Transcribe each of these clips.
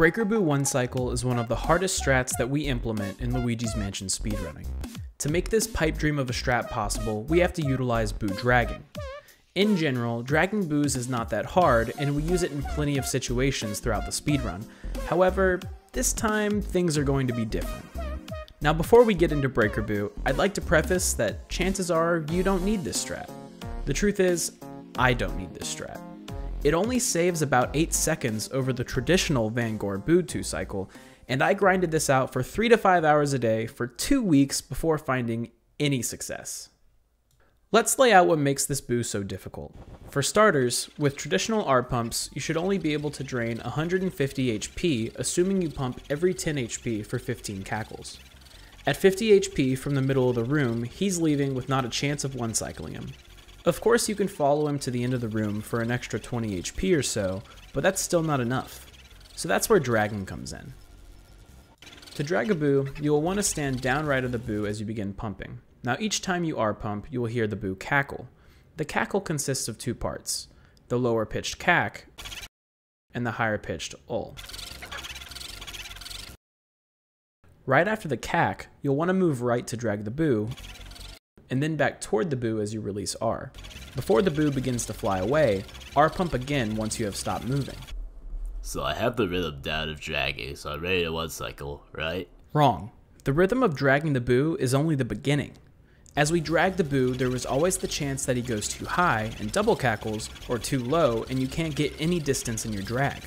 Breaker Boo 1 cycle is one of the hardest strats that we implement in Luigi's Mansion speedrunning. To make this pipe dream of a strat possible, we have to utilize Boo dragging. In general, dragging boos is not that hard, and we use it in plenty of situations throughout the speedrun. However, this time things are going to be different. Now before we get into Breaker Boo, I'd like to preface that chances are you don't need this strat. The truth is, I don't need this strat. It only saves about 8 seconds over the traditional Vanguard Boo 2 cycle, and I grinded this out for 3 to 5 hours a day for 2 weeks before finding any success. Let's lay out what makes this boo so difficult. For starters, with traditional R pumps, you should only be able to drain 150 HP assuming you pump every 10 HP for 15 cackles. At 50 HP from the middle of the room, he's leaving with not a chance of one cycling him. Of course you can follow him to the end of the room for an extra 20 HP or so, but that's still not enough. So that's where dragging comes in. To drag a boo, you will want to stand downright of the boo as you begin pumping. Now each time you R pump, you will hear the boo cackle. The cackle consists of two parts, the lower pitched cack and the higher pitched ul. Right after the cack, you'll want to move right to drag the boo, and then back toward the boo as you release R. Before the boo begins to fly away, R pump again once you have stopped moving. So I have the rhythm down of dragging, so I'm ready to one cycle, right? Wrong. The rhythm of dragging the boo is only the beginning. As we drag the boo, there is always the chance that he goes too high and double cackles, or too low and you can't get any distance in your drag.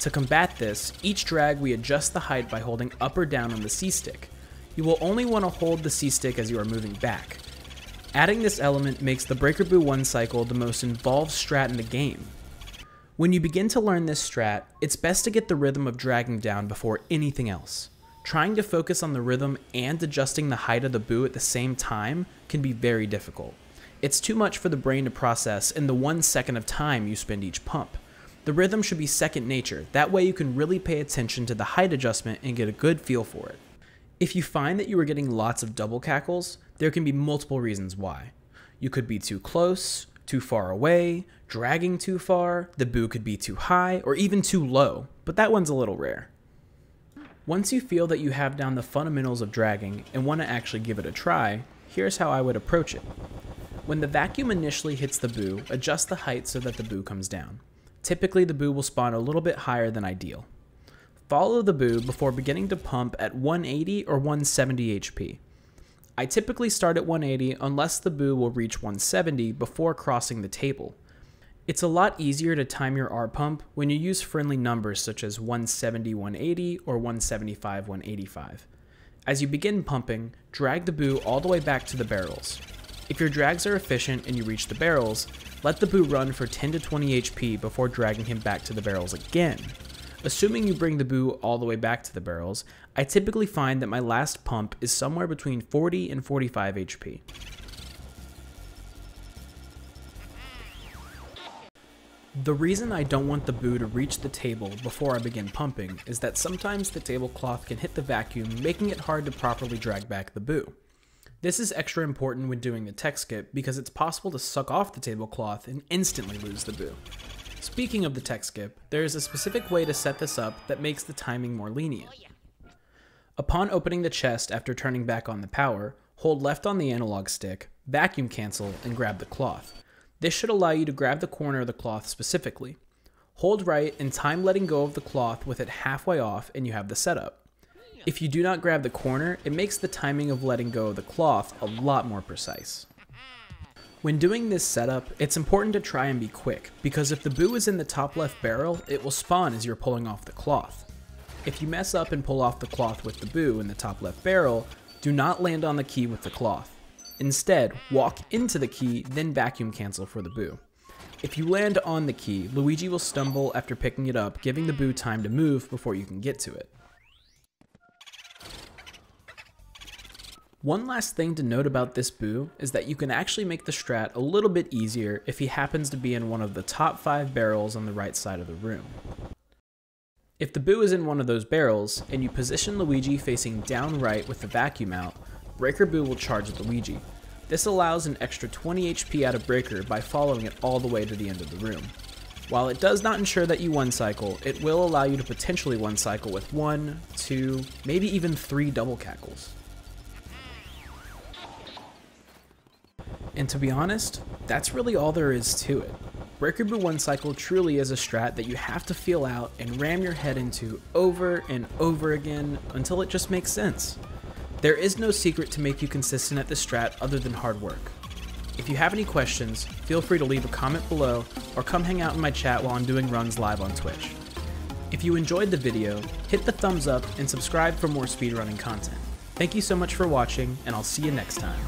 To combat this, each drag we adjust the height by holding up or down on the C-stick. You will only want to hold the C-stick as you are moving back. Adding this element makes the Breaker Boo 1 cycle the most involved strat in the game. When you begin to learn this strat, it's best to get the rhythm of dragging down before anything else. Trying to focus on the rhythm and adjusting the height of the boo at the same time can be very difficult. It's too much for the brain to process in the one second of time you spend each pump. The rhythm should be second nature, that way you can really pay attention to the height adjustment and get a good feel for it. If you find that you are getting lots of double cackles, there can be multiple reasons why. You could be too close, too far away, dragging too far, the boo could be too high, or even too low, but that one's a little rare. Once you feel that you have down the fundamentals of dragging and want to actually give it a try, here's how I would approach it. When the vacuum initially hits the boo, adjust the height so that the boo comes down. Typically the boo will spawn a little bit higher than ideal. Follow the boo before beginning to pump at 180 or 170 HP. I typically start at 180 unless the boo will reach 170 before crossing the table. It's a lot easier to time your R pump when you use friendly numbers such as 170 180 or 175 185. As you begin pumping, drag the boo all the way back to the barrels. If your drags are efficient and you reach the barrels, let the boo run for 10 to 20 HP before dragging him back to the barrels again. Assuming you bring the boo all the way back to the barrels, I typically find that my last pump is somewhere between 40 and 45 HP. The reason I don't want the boo to reach the table before I begin pumping is that sometimes the tablecloth can hit the vacuum, making it hard to properly drag back the boo. This is extra important when doing the tech skip because it's possible to suck off the tablecloth and instantly lose the boo. Speaking of the tech skip, there is a specific way to set this up that makes the timing more lenient. Oh, Upon opening the chest after turning back on the power, hold left on the analog stick, vacuum cancel, and grab the cloth. This should allow you to grab the corner of the cloth specifically. Hold right and time letting go of the cloth with it halfway off and you have the setup. If you do not grab the corner, it makes the timing of letting go of the cloth a lot more precise. When doing this setup, it's important to try and be quick, because if the boo is in the top left barrel, it will spawn as you're pulling off the cloth. If you mess up and pull off the cloth with the boo in the top left barrel, do not land on the key with the cloth. Instead, walk into the key, then vacuum cancel for the boo. If you land on the key, Luigi will stumble after picking it up, giving the boo time to move before you can get to it. One last thing to note about this Boo is that you can actually make the strat a little bit easier if he happens to be in one of the top 5 barrels on the right side of the room. If the Boo is in one of those barrels, and you position Luigi facing down right with the vacuum out, Breaker Boo will charge at Luigi. This allows an extra 20 HP out of Breaker by following it all the way to the end of the room. While it does not ensure that you one cycle, it will allow you to potentially one cycle with one, two, maybe even three double cackles. And to be honest, that's really all there is to it. Breaker One Cycle truly is a strat that you have to feel out and ram your head into over and over again until it just makes sense. There is no secret to make you consistent at this strat other than hard work. If you have any questions, feel free to leave a comment below or come hang out in my chat while I'm doing runs live on Twitch. If you enjoyed the video, hit the thumbs up and subscribe for more speedrunning content. Thank you so much for watching, and I'll see you next time.